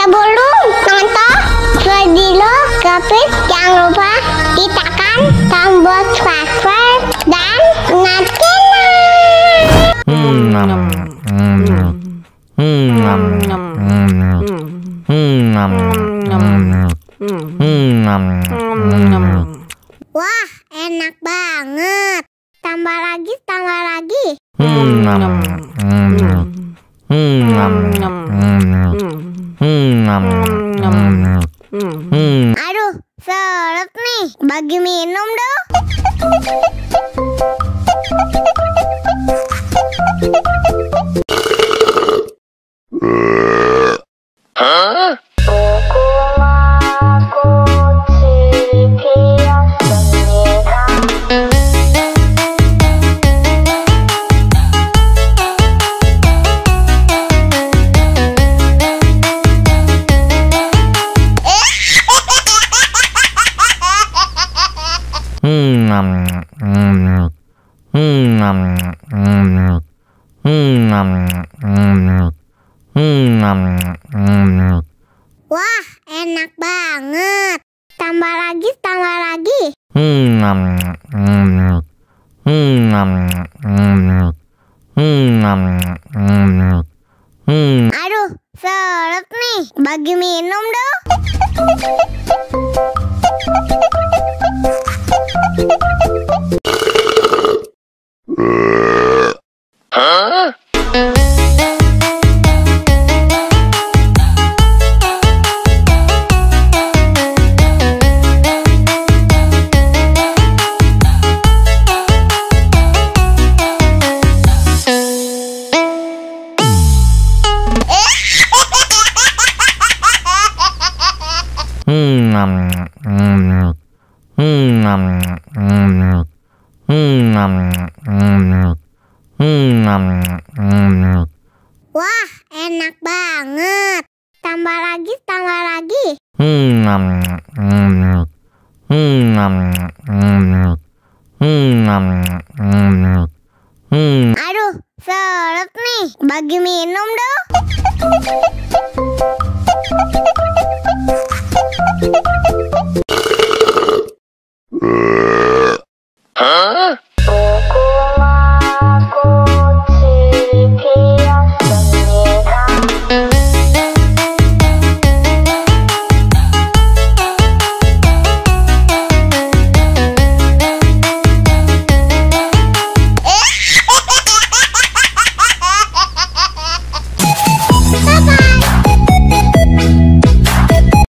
Sebelum nonton video Gapit jangan lupa tekan tombol subscribe dan nyalakan Hmm, hmm, hmm, hmm, hmm, hmm, hmm, hmm. Wah, enak banget. Tambah lagi, tambah lagi. Hmm, nam, hmm, hmm, nam, hmm, hmm, hmm. Aduh, seret nih. Bagi minum dong. Wah, enak banget. Tambah lagi, tambah lagi. Aduh, seret nih. Bagi minum dong. Wah, enak banget. Tambah lagi, tambah lagi. Aduh, seret nih. Bagi minum dong.